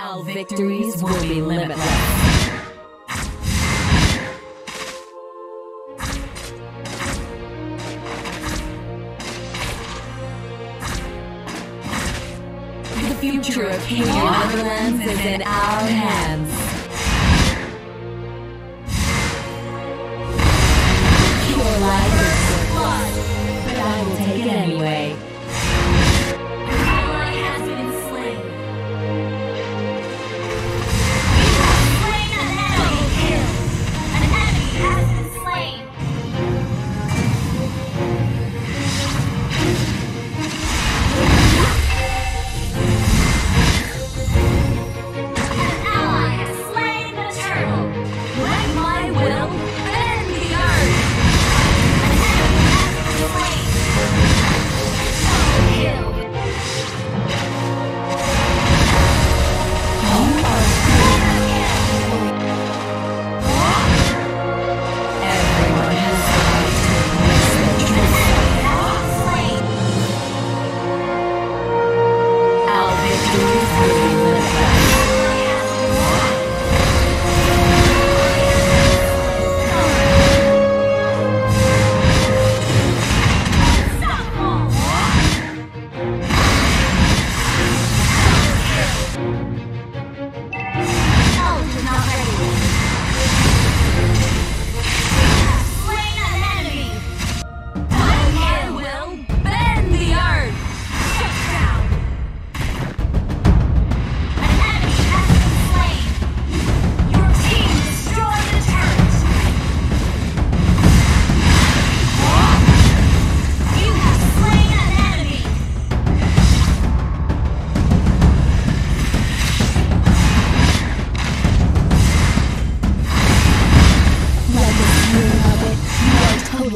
Our victories will be limitless. The future of Cadia Riverlands is in our hands.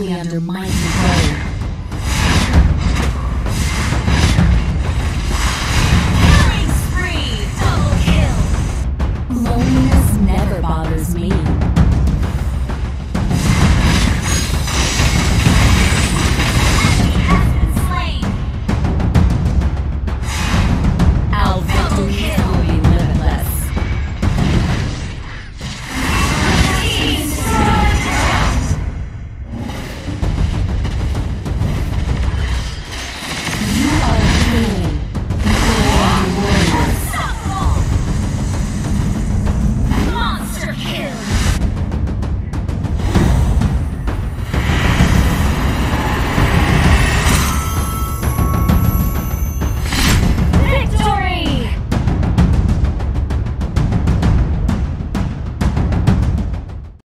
directly under my control. Loneliness never bothers me.